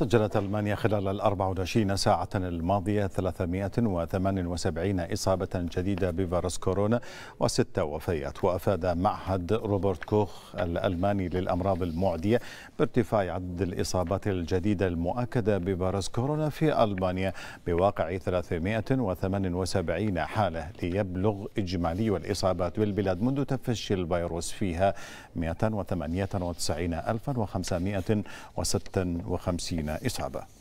سجلت ألمانيا خلال ال 24 ساعة الماضية 378 إصابة جديدة بفيروس كورونا وستة وفيات. وأفاد معهد روبرت كوخ الألماني للأمراض المعدية بارتفاع عدد الإصابات الجديدة المؤكدة بفيروس كورونا في ألمانيا بواقع 378 حالة ليبلغ إجمالي الإصابات بالبلاد منذ تفشي الفيروس فيها 198 1556 إصابة.